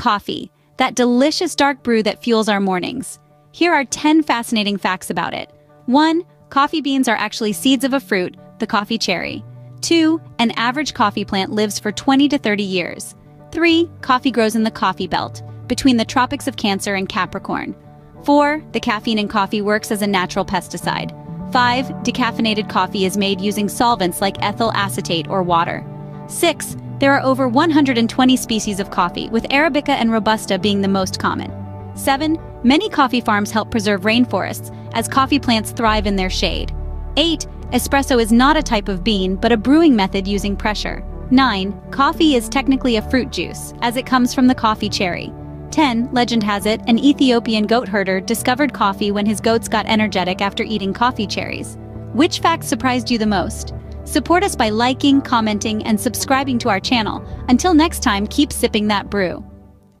Coffee, that delicious dark brew that fuels our mornings. Here are 10 fascinating facts about it. 1. Coffee beans are actually seeds of a fruit, the coffee cherry. 2. An average coffee plant lives for 20 to 30 years. 3. Coffee grows in the coffee belt, between the tropics of Cancer and Capricorn. 4. The caffeine in coffee works as a natural pesticide. 5. Decaffeinated coffee is made using solvents like ethyl acetate or water. 6. There are over 120 species of coffee, with Arabica and Robusta being the most common. 7. Many coffee farms help preserve rainforests, as coffee plants thrive in their shade. 8. Espresso is not a type of bean, but a brewing method using pressure. 9. Coffee is technically a fruit juice, as it comes from the coffee cherry. 10. Legend has it, an Ethiopian goat herder discovered coffee when his goats got energetic after eating coffee cherries. Which fact surprised you the most? Support us by liking, commenting, and subscribing to our channel. Until next time, keep sipping that brew.